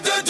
The. de